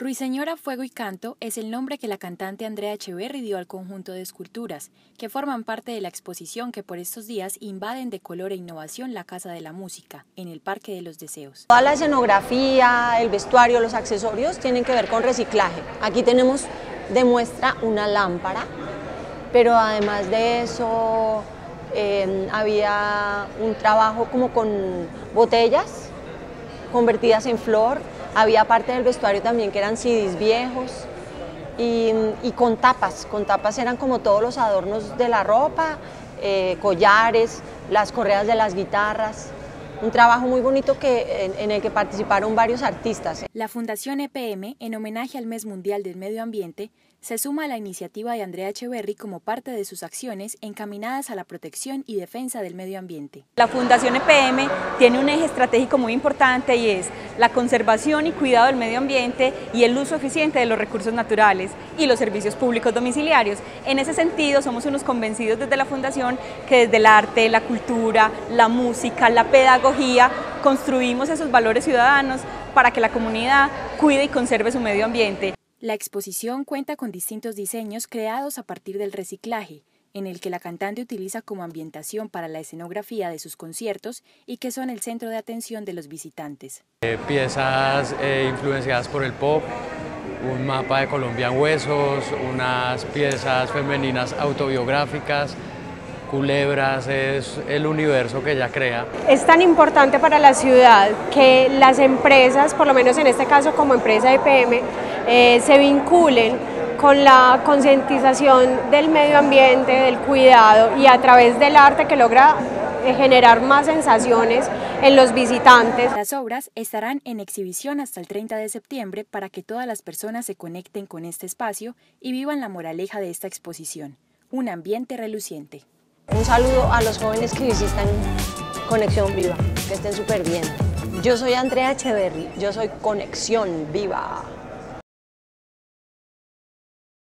Ruiseñora Fuego y Canto es el nombre que la cantante Andrea Echeverry dio al conjunto de esculturas, que forman parte de la exposición que por estos días invaden de color e innovación la Casa de la Música, en el Parque de los Deseos. Toda la escenografía, el vestuario, los accesorios tienen que ver con reciclaje. Aquí tenemos de muestra una lámpara, pero además de eso eh, había un trabajo como con botellas convertidas en flor, había parte del vestuario también que eran CDs viejos y, con tapas, con tapas eran como todos los adornos de la ropa, eh, collares, las correas de las guitarras. Un trabajo muy bonito que, en, en el que participaron varios artistas. La Fundación EPM, en homenaje al Mes Mundial del Medio Ambiente, se suma a la iniciativa de Andrea Echeverry como parte de sus acciones encaminadas a la protección y defensa del medio ambiente. La Fundación EPM tiene un eje estratégico muy importante y es la conservación y cuidado del medio ambiente y el uso eficiente de los recursos naturales y los servicios públicos domiciliarios. En ese sentido, somos unos convencidos desde la Fundación que desde el arte, la cultura, la música, la pedagogía, construimos esos valores ciudadanos para que la comunidad cuide y conserve su medio ambiente. La exposición cuenta con distintos diseños creados a partir del reciclaje, en el que la cantante utiliza como ambientación para la escenografía de sus conciertos y que son el centro de atención de los visitantes. Eh, piezas eh, influenciadas por el pop, un mapa de Colombia huesos, unas piezas femeninas autobiográficas, culebras, es el universo que ella crea. Es tan importante para la ciudad que las empresas, por lo menos en este caso como empresa EPM, eh, se vinculen con la concientización del medio ambiente, del cuidado y a través del arte que logra eh, generar más sensaciones en los visitantes. Las obras estarán en exhibición hasta el 30 de septiembre para que todas las personas se conecten con este espacio y vivan la moraleja de esta exposición, un ambiente reluciente. Un saludo a los jóvenes que visitan Conexión Viva, que estén súper bien. Yo soy Andrea Echeverry, yo soy Conexión Viva.